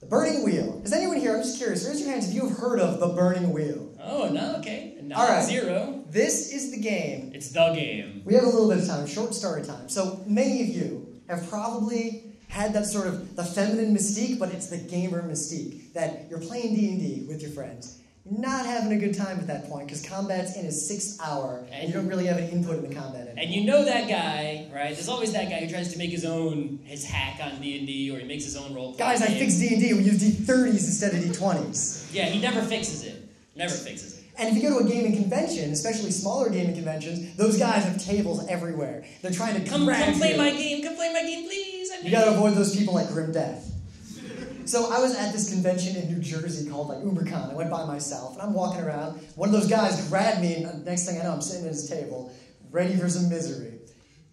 The Burning Wheel. Is anyone here? I'm just curious. Raise your hands if you have heard of the Burning Wheel. Oh, no, okay. Not All right. zero. This is the game. It's the game. We have a little bit of time, short story time. So many of you have probably had that sort of the feminine mystique, but it's the gamer mystique that you're playing D and D with your friends. Not having a good time at that point because combat's in a sixth hour and you don't really have an input in the combat anymore. And you know that guy, right? There's always that guy who tries to make his own his hack on D and D, or he makes his own role. Guys, I fixed D and D. We use D30s instead of D20s. Yeah, he never fixes it. Never fixes it. And if you go to a gaming convention, especially smaller gaming conventions, those guys have tables everywhere. They're trying to Come, come play you. my game. Come play my game, please. I You gotta avoid those people like Grim Death. So I was at this convention in New Jersey called like UberCon. I went by myself and I'm walking around. One of those guys grabbed me, and next thing I know, I'm sitting at his table, ready for some misery.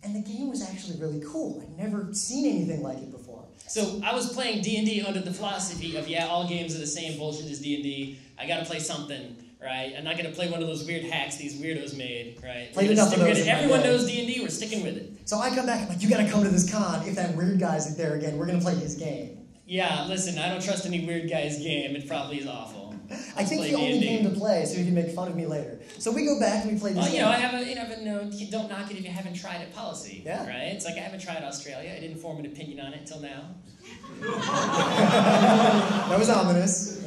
And the game was actually really cool. I'd never seen anything like it before. So I was playing D and D under the philosophy of yeah, all games are the same bullshit as D and D. I gotta play something, right? I'm not gonna play one of those weird hacks these weirdos made, right? Played We're enough of those it. in my Everyone knows D and D. We're sticking with it. So I come back, I'm like, you gotta come to this con. If that weird guy's there again, we're gonna play his game. Yeah, listen, I don't trust any weird guy's game. It probably is awful. I think he only came to play so he can make fun of me later. So we go back and we play this Well, you game. know, I have a, you know, but no, you don't knock it if you haven't tried it policy. Yeah. Right? It's like I haven't tried Australia. I didn't form an opinion on it until now. That was ominous.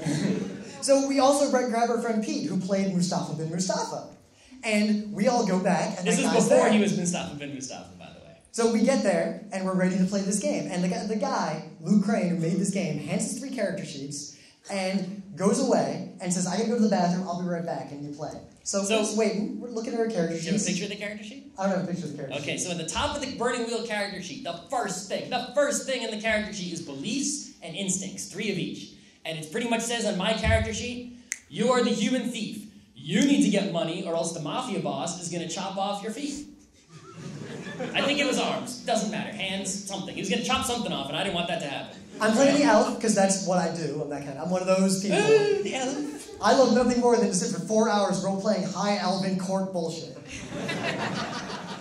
so we also grab our friend Pete, who played Mustafa bin Mustafa. And we all go back, and This is before there. he was Mustafa bin Mustafa, by the way. So we get there, and we're ready to play this game. And the guy, the guy, Luke Crane, who made this game, hands us three character sheets and goes away and says, I gotta go to the bathroom, I'll be right back, and you play. So, So- we're waiting, we're looking at our character Do you have a sheets. picture of the character sheet? I don't have a picture of the character Okay, sheet. so at the top of the Burning Wheel character sheet, the first thing, the first thing in the character sheet is beliefs and instincts, three of each. And it pretty much says on my character sheet, you are the human thief. You need to get money, or else the mafia boss is going to chop off your feet. I think it was arms. Doesn't matter. Hands, something. He was going to chop something off, and I didn't want that to happen. I'm playing the elf, because that's what I do. I'm that kind of, I'm one of those people. The elf. I love nothing more than to sit for four hours role playing high elven court bullshit.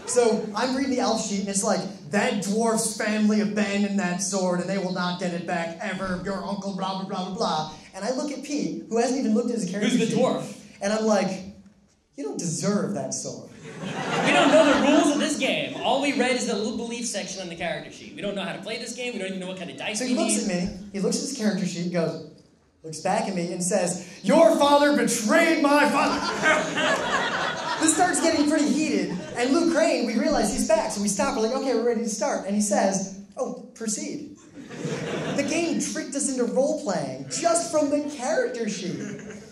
so I'm reading the elf sheet and it's like, that dwarf's family abandoned that sword and they will not get it back ever. Your uncle, blah, blah, blah, blah, blah. And I look at Pete, who hasn't even looked at his character Who's the sheet, dwarf? And I'm like, you don't deserve that sword. We don't know the rules of this game. All we read is the little belief section on the character sheet. We don't know how to play this game. We don't even know what kind of dice So he looks need. at me, he looks at his character sheet, goes, looks back at me and says, Your father betrayed my father. this starts getting pretty heated, and Luke Crane, we realize he's back, so we stop. We're like, okay, we're ready to start. And he says, Oh, proceed. The game tricked us into role playing just from the character sheet.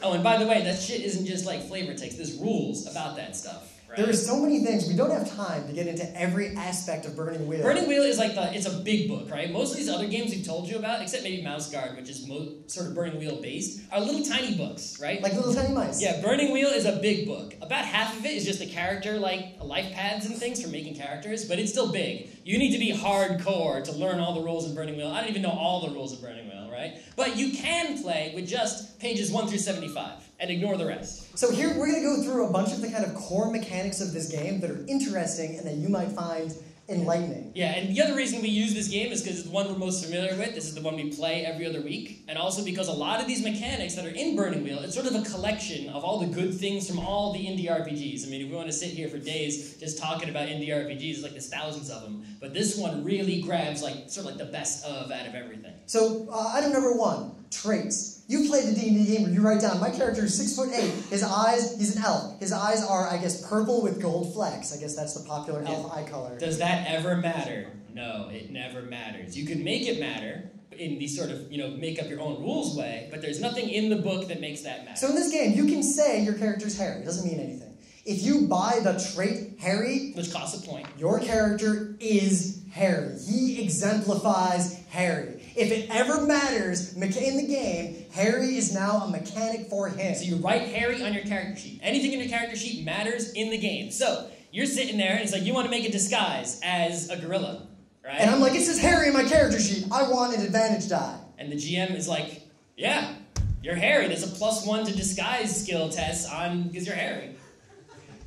Oh, and by the way, that shit isn't just like flavor text. There's rules about that stuff. Right? There are so many things. We don't have time to get into every aspect of Burning Wheel. Burning Wheel is like the it's a big book, right? Most of these other games we've told you about, except maybe Mouse Guard, which is mo- sort of Burning Wheel based, are little tiny books, right? like little tiny mice. yeah, Burning Wheel is a big book. About half of it is just the character, like life paths and things for making characters, but it's still big. You need to be hardcore to learn all the rules of Burning Wheel. I don't even know all the rules of Burning Wheel, right? But you can play with just pages 1 through 75 and ignore the rest. So here we're going to go through a bunch of the kind of core mechanics of this game that are interesting and that you might find enlightening. Yeah, and the other reason we use this game is because it's the one we're most familiar with. This is the one we play every other week. And also because a lot of these mechanics that are in Burning Wheel, it's sort of a collection of all the good things from all the indie RPGs. I mean, if we want to sit here for days just talking about indie RPGs, like there's thousands of them. But this one really grabs like sort of like the best of out of everything. So uh, item number one, traits. You played the D&D game where you write down, my character is six foot eight. His eyes, he's an elf. His eyes are, I guess, purple with gold flecks. I guess that's the popular elf eye color. Does that ever matter? No, it never matters. You can make it matter in the sort of, you know, make up your own rules way, but there's nothing in the book that makes that matter. So in this game, you can say your character's hairy. It doesn't mean anything. If you buy the trait Hairy, Which costs a point. your character is hairy. He exemplifies hairy. If it ever matters in the game, Hairy is now a mechanic for him. So you write Hairy on your character sheet. Anything in your character sheet matters in the game. So you're sitting there and it's like you want to make a disguise as a gorilla, right? And I'm like, it says Hairy in my character sheet. I want an advantage die. And the GM is like, yeah, you're hairy. There's a plus one to disguise skill test on because you're hairy.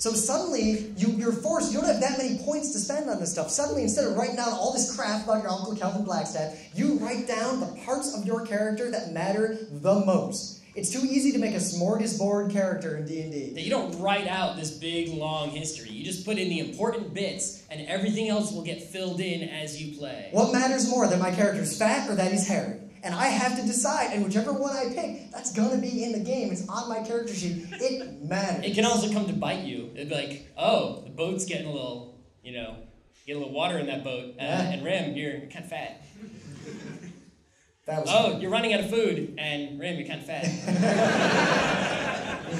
So suddenly, you, you're forced, you don't have that many points to spend on this stuff. Suddenly, instead of writing down all this crap about your Uncle Calvin Blackstaff, you write down the parts of your character that matter the most. It's too easy to make a smorgasbord character in D&D. That you don't write out this big, long history. You just put in the important bits, and everything else will get filled in as you play. What matters more, that my character's fat or that he's hairy? And I have to decide, and whichever one I pick, that's gonna be in the game. It's on my character sheet. It matters. It can also come to bite you. It'd be like, oh, the boat's getting a little, you know, get a little water in that boat. Uh, Yeah. And Rym, you're kind of fat. That was Oh, you're running out of food. And Rym, you're kind of fat.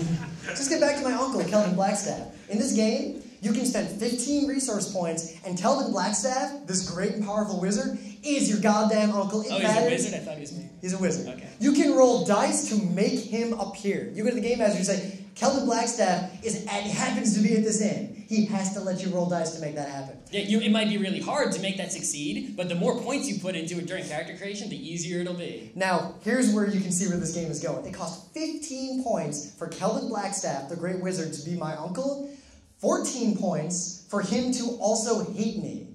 Just get back to my uncle, Kelvin Blackstaff. In this game, you can spend 15 resource points, and Kelvin Blackstaff, this great and powerful wizard, is your goddamn uncle. It Oh, he's a wizard? I thought he was me. He's a wizard. Okay. You can roll dice to make him appear. You go to the game master, you say, Kelvin Blackstaff is at, happens to be at this inn. He has to let you roll dice to make that happen. Yeah, you, it might be really hard to make that succeed, but the more points you put into it during character creation, the easier it'll be. Now, here's where you can see where this game is going. It cost 15 points for Kelvin Blackstaff, the great wizard, to be my uncle, 14 points for him to also hate me.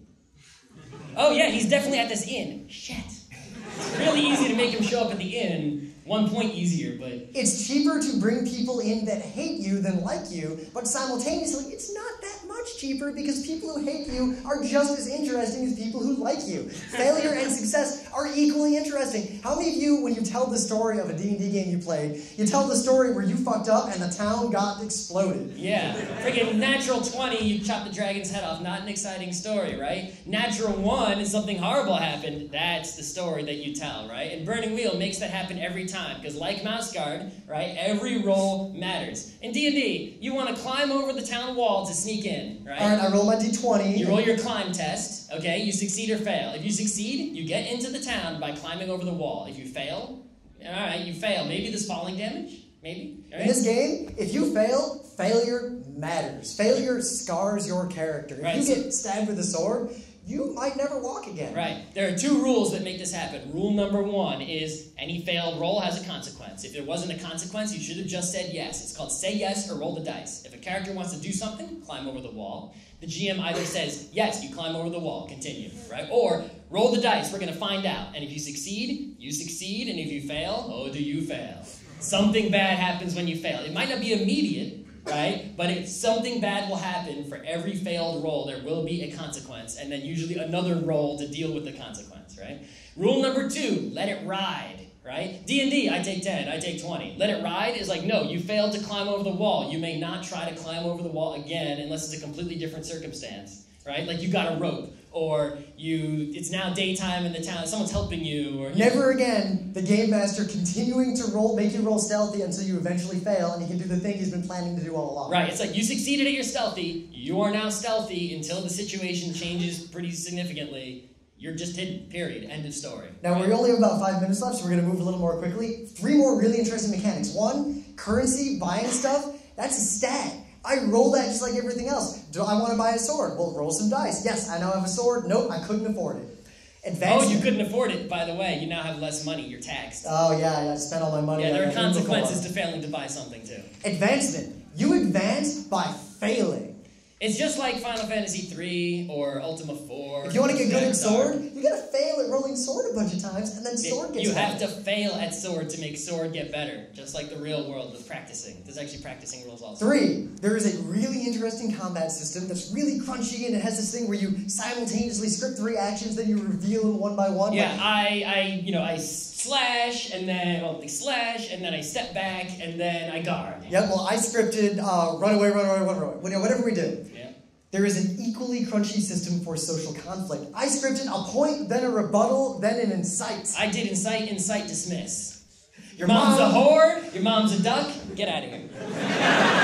Oh, yeah, he's definitely at this inn. Shit. It's really easy to make him show up at the inn. One point easier, but It's cheaper to bring people in that hate you than like you, but simultaneously, it's not that much cheaper because people who hate you are just as interesting as people who like you. Failure and success are equally interesting. How many of you, when you tell the story of a D&D game you played, you tell the story where you fucked up and the town got exploded? yeah. Freaking natural 20, you chop the dragon's head off. Not an exciting story, right? Natural 1 is something horrible happened. That's the story that you tell, right? And Burning Wheel makes that happen every time because, like Mouse Guard, right, every roll matters. In D&D, you want to climb over the town wall to sneak in, right? All right, I roll my d20. You roll your climb test, okay? You succeed or fail. If you succeed, you get into the town by climbing over the wall. If you fail, all right, you fail. Maybe this falling damage. Maybe. All In this game, if you fail, failure matters. Failure scars your character. If Right, you so- get stabbed with a sword, you might never walk again. Right. There are two rules that make this happen. Rule number one is any failed roll has a consequence. If there wasn't a consequence, you should have just said yes. It's called say yes or roll the dice. If a character wants to do something, climb over the wall. The GM either says, yes, you climb over the wall, continue, right? Or roll the dice, we're going to find out. And if you succeed, you succeed. And if you fail, oh, do you fail? Something bad happens when you fail. It might not be immediate, right? But if something bad will happen for every failed roll, there will be a consequence, and then usually another roll to deal with the consequence, right? Rule number two: let it ride. Right? D and D, I take ten, I take twenty. Let it ride is like no, you failed to climb over the wall. You may not try to climb over the wall again unless it's a completely different circumstance, right? Like you got a rope, or you it's now daytime in the town, someone's helping you, or Never again the game master continuing to roll, make you roll stealthy until you eventually fail, and he can do the thing he's been planning to do all along. Right, it's like you succeeded at your stealthy, you are now stealthy until the situation changes pretty significantly. You're just hidden, period. End of story. Now we only have about five minutes left, so we're going to move a little more quickly. Three more really interesting mechanics. One, currency, buying stuff. That's a stat. I roll that just like everything else. Do I want to buy a sword? Well, roll some dice. Yes, I now have a sword. Nope, I couldn't afford it. Oh, Advancement. you couldn't afford it, by the way. You now have less money. You're taxed. Oh yeah, I spent all my money. Yeah, there are consequences to failing to buy something, too. Advancement. You advance by failing. It's just like Final Fantasy III or Ultima 4. If you want to get good at sword, you gotta fail at rolling sword a bunch of times, and then sword gets you have better. to fail at sword to make sword get better, just like the real world with practicing. There's actually practicing rules also. Three, there is a really interesting combat system that's really crunchy and it has this thing where you simultaneously script three actions, then you reveal them one by one. Yeah, Like, I, I, you know, I slash and then well, they slash and then I step back and then I guard. Yep, well, I scripted uh, run away, run away, run away. Well, you know, Whatever we did. Yeah. There is an equally crunchy system for social conflict. I scripted a point, then a rebuttal, then an incite. I did incite, incite, dismiss. Your Your mom's mom- a whore. Your mom's a duck. Get out of here.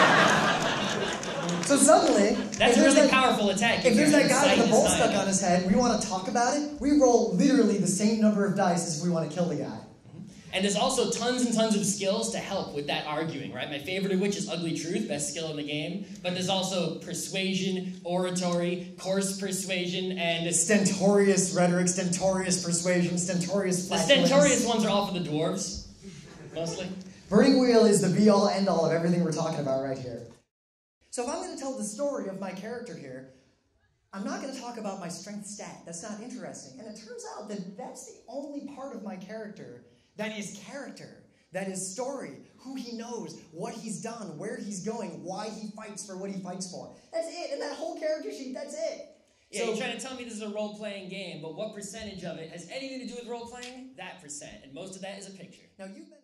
So suddenly, That's if a there's really that, powerful attack. if there's that guy with a bolt stuck on his head, we want to talk about it. We roll literally the same number of dice as we want to kill the guy. Mm-hmm. And there's also tons and tons of skills to help with that arguing, right? My favorite of which is Ugly Truth, best skill in the game. But there's also persuasion, oratory, coarse persuasion, and the Stentorious rhetoric, stentorious persuasion, stentorious flatulence. stentorious ones are all for the dwarves, mostly. Burning Wheel is the be all end all of everything we're talking about right here. So if I'm going to tell the story of my character here, I'm not going to talk about my strength stat. That's not interesting. And it turns out that that's the only part of my character that is character, that is story, who he knows, what he's done, where he's going, why he fights for what he fights for. That's it. And that whole character sheet, that's it. Yeah, So- you're trying to tell me this is a role playing game, but what percentage of it has anything to do with role playing? That percent. And most of that is a picture. Now you've been.